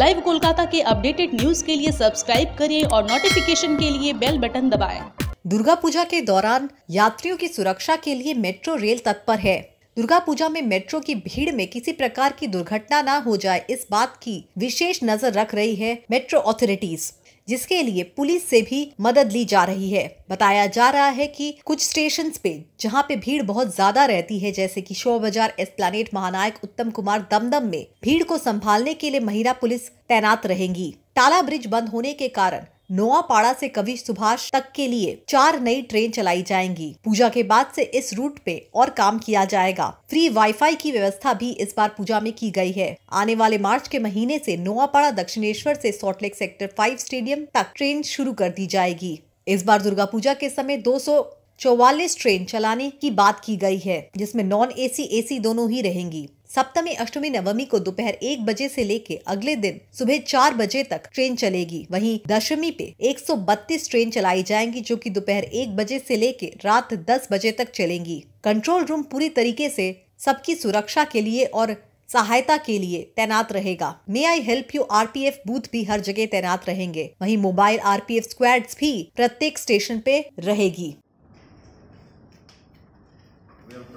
Live Kolkata के updated news के लिए सब्सक्राइब करें और नोटिफिकेशन के लिए बेल बटन दबाएँ। दुर्गा पूजा के दौरान यात्रियों की सुरक्षा के लिए मेट्रो रेल तत्पर है दुर्गा पूजा में मेट्रो की भीड़ में किसी प्रकार की दुर्घटना न हो जाए, इस बात की विशेष नज़र रख रही है मेट्रो अथॉरिटीज जिसके लिए पुलिस से भी मदद ली जा रही है। बताया जा रहा है कि कुछ स्टेशन पे, जहाँ पे भीड़ बहुत ज़्यादा रहती है, जैसे कि शो बाज़ार, एस्प्लानेट, महानायक, उत्तम कुमार, दमदम में, भीड़ को संभालने के लिए महिला पुलिस तैनात रहेंगी। टाला ब्रिज बंद होने के कारण नोआपाड़ा से कवि सुभाष तक के लिए चार नई ट्रेन चलाई जाएँगी। पूजा के बाद से इस रूट पे और काम किया जाएगा। फ्री वाईफाई की व्यवस्था भी इस बार पूजा में की गई है। आने वाले मार्च के महीने से नोआपाड़ा दक्षिणेश्वर से Salt Lake sector five stadium तक ट्रेन शुरू कर दी जाएगी। इस बार दुर्गा पूजा के समय दो सौ चौवालीस ट्रेन चलाने की बात की गई है, जिसमें नॉन एसी एसी दोनों ही रहेंगी। सप्तमी, अष्टमी, नवमी को दोपहर एक बजे से लेके अगले दिन सुबह चार बजे तक ट्रेन चलेगी। वहीं दशमी पे 132 ट्रेन चलाई जाएँगी, जो कि दोपहर एक बजे से लेके रात 10 बजे तक चलेंगी। कंट्रोल रूम पूरी तरीके से सबकी सुरक्षा के लिए और सहायता के लिए तैनात रहेगा। May I help you RPF booth भी हर जगह तैनात रहेंगे। वहीं मोबाइल आरपीएफ स्क्वाड्स भी प्रत्येक स्टेशन पे रहेगी।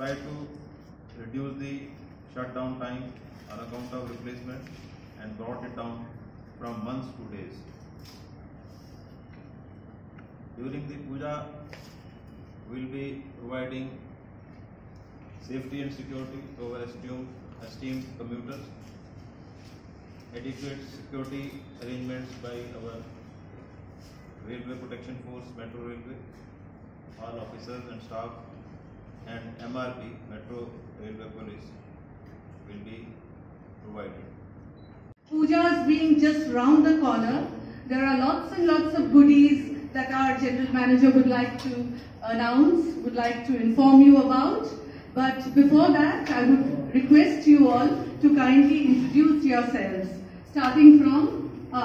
Tried to reduce the shutdown time on account of replacement and brought it down from months to days. During the puja, we will be providing safety and security to our esteemed, esteemed commuters, adequate security arrangements by our Railway Protection Force, Metro Railway, all officers and staff and MRP, Metro Railway Police, will be provided. Pujas being just round the corner, there are lots and lots of goodies that our general manager would like to announce, would like to inform you about. But before that, I would request you all to kindly introduce yourselves, starting from up.